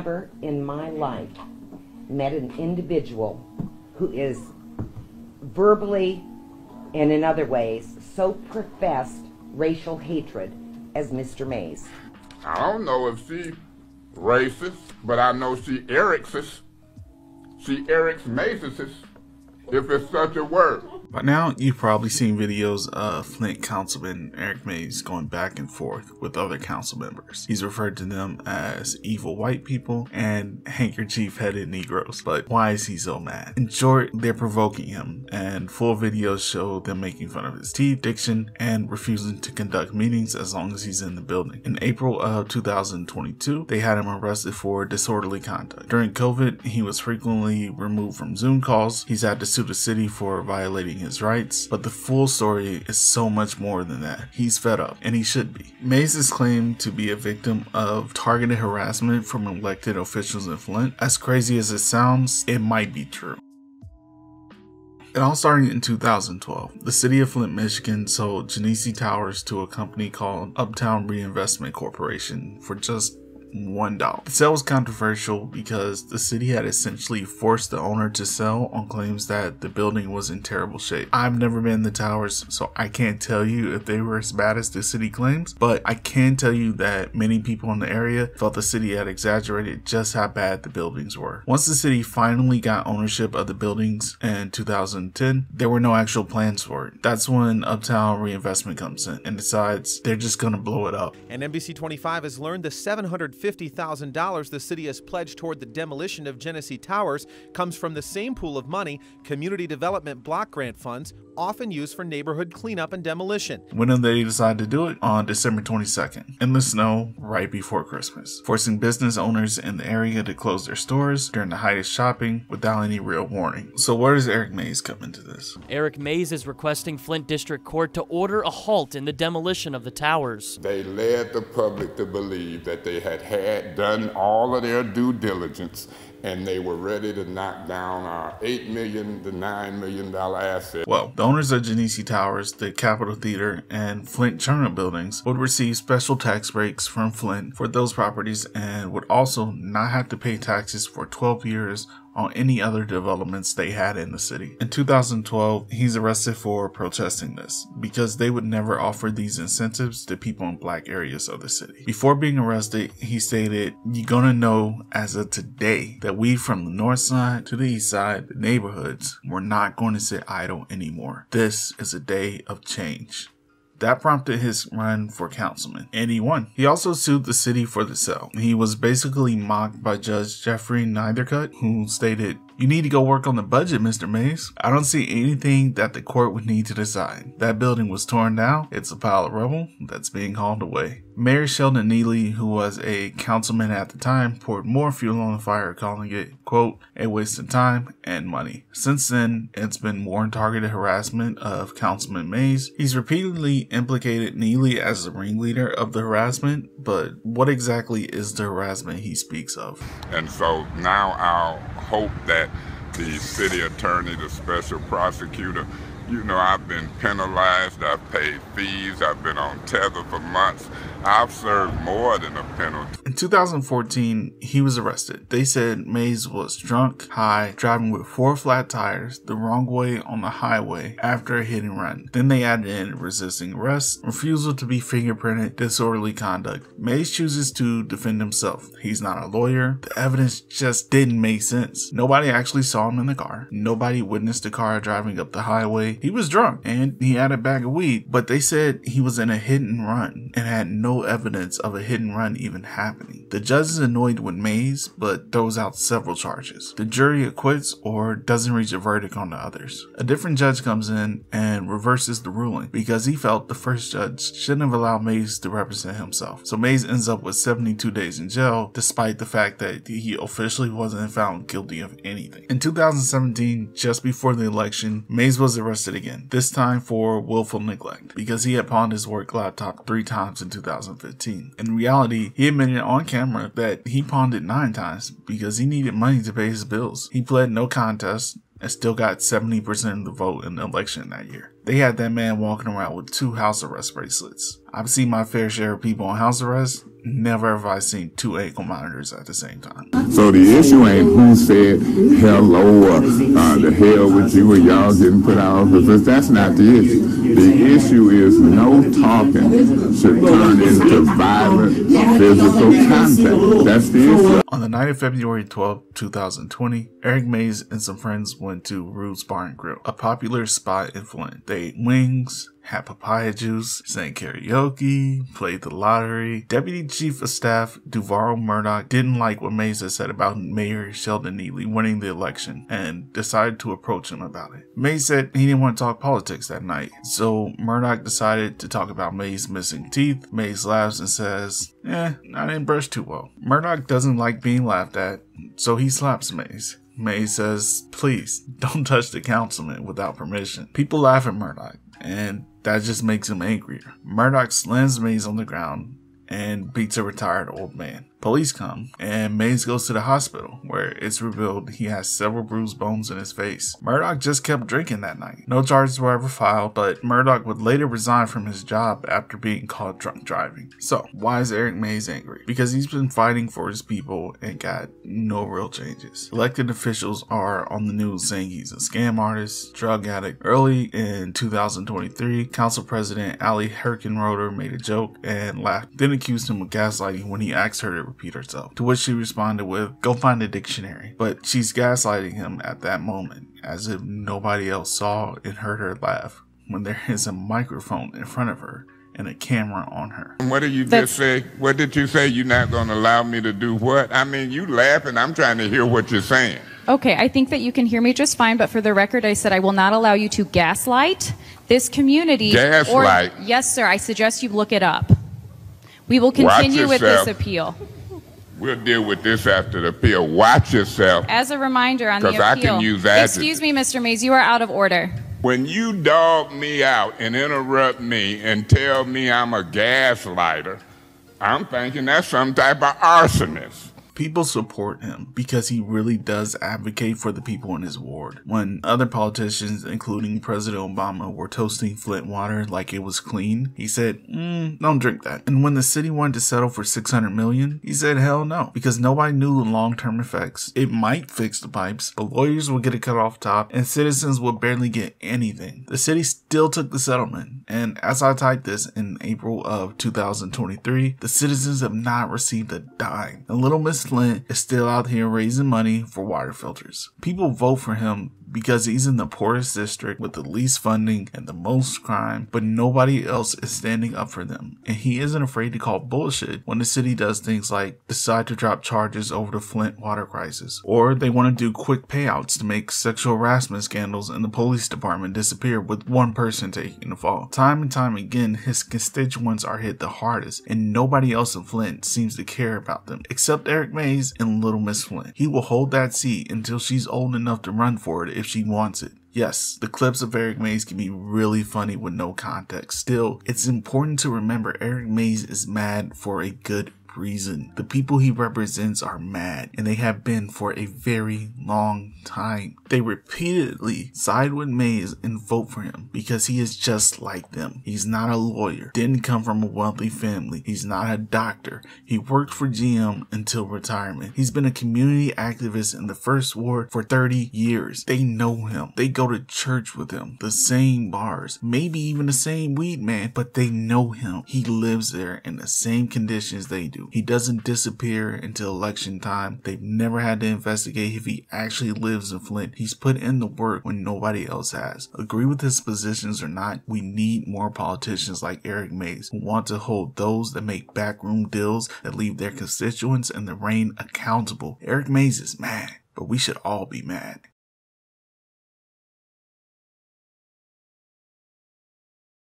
Never in my life met an individual who is verbally and in other ways so professed racial hatred as Mr. Mays. I don't know if she racist, but I know she Eric's. She Eric's Macy's, if it's such a word. By now, you've probably seen videos of Flint Councilman Eric Mays going back and forth with other council members. He's referred to them as evil white people and handkerchief headed Negroes. But why is he so mad? In short, they're provoking him, and full videos show them making fun of his teeth, diction, and refusing to conduct meetings as long as he's in the building. In April of 2022, they had him arrested for disorderly conduct. During COVID, he was frequently removed from Zoom calls. He's had to sue the city for violating his rights, but the full story is so much more than that. He's fed up, and he should be. Mays is claimed to be a victim of targeted harassment from elected officials in Flint. As crazy as it sounds, it might be true. It all started in 2012. The city of Flint, Michigan sold Genesee Towers to a company called Uptown Reinvestment Corporation for just one dollar. The sale was controversial because the city had essentially forced the owner to sell on claims that the building was in terrible shape. I've never been in the towers, so I can't tell you if they were as bad as the city claims, but I can tell you that many people in the area felt the city had exaggerated just how bad the buildings were. Once the city finally got ownership of the buildings in 2010, there were no actual plans for it. That's when Uptown Reinvestment comes in and decides they're just gonna blow it up. And NBC 25 has learned the 700 $50,000 the city has pledged toward the demolition of Genesee Towers comes from the same pool of money community development block grant funds often used for neighborhood cleanup and demolition. When did they decide to do it? On December 22nd, in the snow right before Christmas, forcing business owners in the area to close their stores during the height of shopping without any real warning. So where does Eric Mays come into this? Eric Mays is requesting Flint District Court to order a halt in the demolition of the towers. They led the public to believe that they had had done all of their due diligence and they were ready to knock down our eight million to nine million dollar asset. Well, the owners of Genesee Towers, the Capitol Theater, and Flint Journal buildings would receive special tax breaks from Flint for those properties and would also not have to pay taxes for 12 years on any other developments they had in the city. In 2012, he's arrested for protesting this because they would never offer these incentives to people in black areas of the city. Before being arrested, he stated, You're gonna know as of today that we from the north side to the east side, the neighborhoods, we're not going to sit idle anymore. This is a day of change. That prompted his run for councilman, and he won. He also sued the city for the sale. He was basically mocked by Judge Geoffrey Neithercut, who stated, you need to go work on the budget, Mr. Mays. I don't see anything that the court would need to decide. That building was torn down. It's a pile of rubble that's being hauled away. Mayor Sheldon Neely, who was a councilman at the time, poured more fuel on the fire, calling it, quote, a waste of time and money. Since then, it's been more targeted harassment of Councilman Mays. He's repeatedly implicated Neely as the ringleader of the harassment, but what exactly is the harassment he speaks of? And so now I'll hope that the city attorney, the special prosecutor, you know, I've been penalized, I've paid fees, I've been on tether for months. I've served more than a penalty. In 2014, he was arrested. They said Mays was drunk, high, driving with four flat tires the wrong way on the highway after a hit and run. Then they added in resisting arrest, refusal to be fingerprinted, disorderly conduct. Mays chooses to defend himself. He's not a lawyer. The evidence just didn't make sense. Nobody actually saw him in the car. Nobody witnessed the car driving up the highway. He was drunk and he had a bag of weed, but they said he was in a hit and run and had no evidence of a and run even happening. The judge is annoyed with Mays, but throws out several charges. The jury acquits or doesn't reach a verdict on the others. A different judge comes in and reverses the ruling because he felt the first judge shouldn't have allowed Mays to represent himself. So Mays ends up with 72 days in jail, despite the fact that he officially wasn't found guilty of anything. In 2017, just before the election, Mays was arrested again, this time for willful neglect, because he had pawned his work laptop three times in 2015. In reality, he admitted on camera that he pawned it nine times because he needed money to pay his bills. He pled no contest and still got 70% of the vote in the election that year. They had that man walking around with two house arrest bracelets. I've seen my fair share of people on house arrest. Never have I seen two ankle monitors at the same time. So the issue ain't who said hello or uh, the hell with you or y'all getting put out of office. That's not the issue. The issue is no talking should turn into violent physical contact. That's the issue. On the night of February 12, 2020, Eric Mays and some friends went to Rude's Bar and Grill, a popular spot in Flint. They ate wings, had papaya juice, sang karaoke, played the lottery. Deputy Chief of Staff Duval Murdoch didn't like what Mays said about Mayor Sheldon Neely winning the election and decided to approach him about it. Mays said he didn't want to talk politics that night, so Murdoch decided to talk about Mays missing teeth. Mays laughs and says, Eh, I didn't brush too well. Murdoch doesn't like being laughed at, so he slaps Mays. Mays says, Please, don't touch the councilman without permission. People laugh at Murdoch, and that just makes him angrier. Murdoch slams Mays on the ground and beats a retired old man. Police come, and Mays goes to the hospital, where it's revealed he has several bruised bones in his face. Murdoch just kept drinking that night. No charges were ever filed, but Murdoch would later resign from his job after being caught drunk driving. So, why is Eric Mays angry? Because he's been fighting for his people and got no real changes. Elected officials are on the news saying he's a scam artist, drug addict. Early in 2023, Council President Allie Herkenroder made a joke and laughed, then accused him of gaslighting when he asked her to repeat herself. To which she responded with, Go find a dictionary. But she's gaslighting him at that moment, as if nobody else saw and heard her laugh, when there is a microphone in front of her and a camera on her. What did you That's- just say? What did you say? You're not going to allow me to do what? I mean, you laughing. I'm trying to hear what you're saying. Okay, I think that you can hear me just fine, but for the record, I said I will not allow you to gaslight this community. Gaslight? Or, yes, sir. I suggest you look it up. We will continue with this appeal. We'll deal with this after the appeal. Watch yourself. As a reminder on the 'Cause I appeal. can use adjectives. Excuse me, Mr. Mays, you are out of order. When you dog me out and interrupt me and tell me I'm a gaslighter, I'm thinking that's some type of arsonist. People support him because he really does advocate for the people in his ward. When other politicians, including President Obama, were toasting Flint water like it was clean, he said, mm, don't drink that. And when the city wanted to settle for 600 million, he said, hell no, because nobody knew the long-term effects. It might fix the pipes, but lawyers would get it cut off top and citizens would barely get anything. The city still took the settlement. And as I typed this in April of 2023, the citizens have not received a dime. And Little Miss Flint is still out here raising money for water filters. People vote for him because he's in the poorest district with the least funding and the most crime, but nobody else is standing up for them. And he isn't afraid to call bullshit when the city does things like decide to drop charges over the Flint water crisis, or they want to do quick payouts to make sexual harassment scandals in the police department disappear with one person taking the fall. Time and time again, his constituents are hit the hardest, and nobody else in Flint seems to care about them, except Eric Mays and Little Miss Flint. He will hold that seat until she's old enough to run for it if she wants it. Yes, the clips of Eric Mays can be really funny with no context. Still, it's important to remember Eric Mays is mad for a good reason. The people he represents are mad, and they have been for a very long time. They repeatedly side with Mays and vote for him because he is just like them. He's not a lawyer, didn't come from a wealthy family, he's not a doctor. He worked for GM until retirement. He's been a community activist in the first ward for 30 years. They know him. They go to church with him, the same bars, maybe even the same weed man, but they know him. He lives there in the same conditions they do. He doesn't disappear until election time. They've never had to investigate if he actually lives in Flint. He's put in the work when nobody else has. Agree with his positions or not, we need more politicians like Eric Mays who want to hold those that make backroom deals that leave their constituents and the rain accountable. Eric Mays is mad, but we should all be mad.